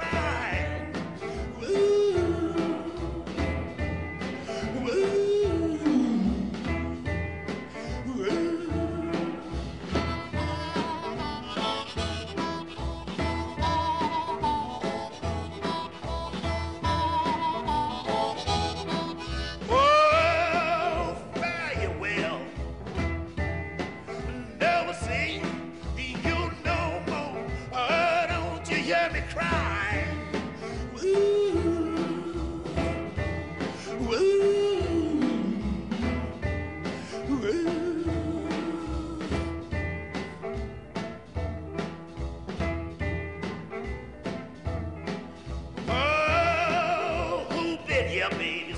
you here, baby?